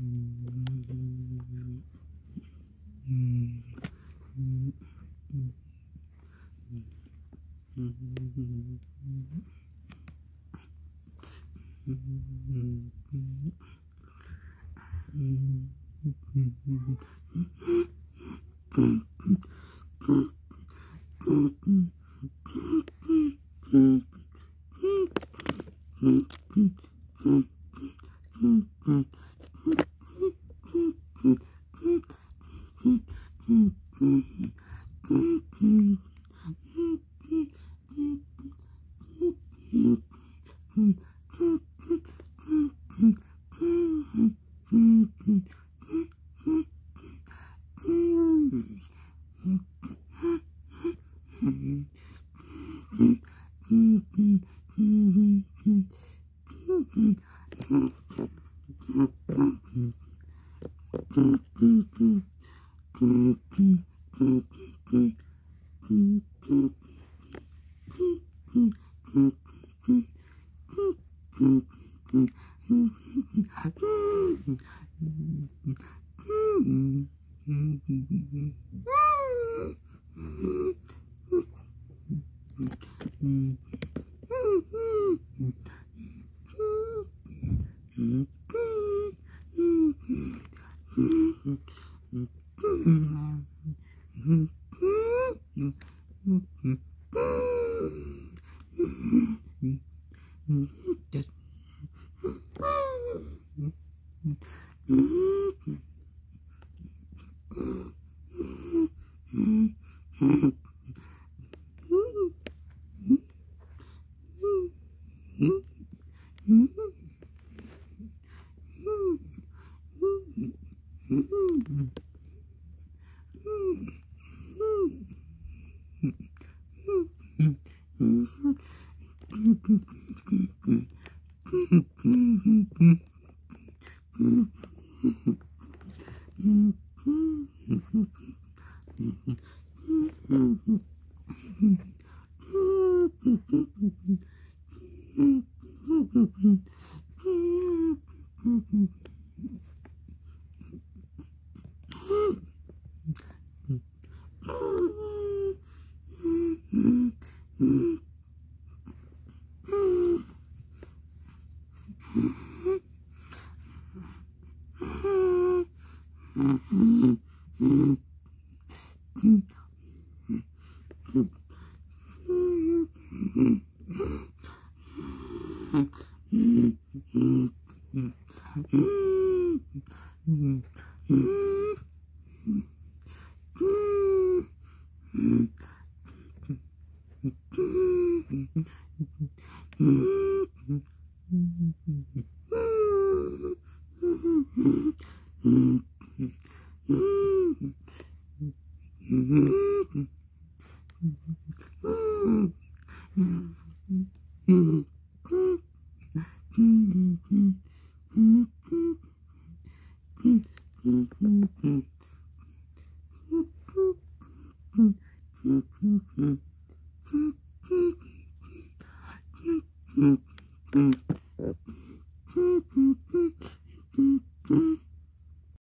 Mm-hmm. Mm-hmm. Mm-hmm. Mm-hmm. Mm-hmm. Mm-hmm. Mm-hmm.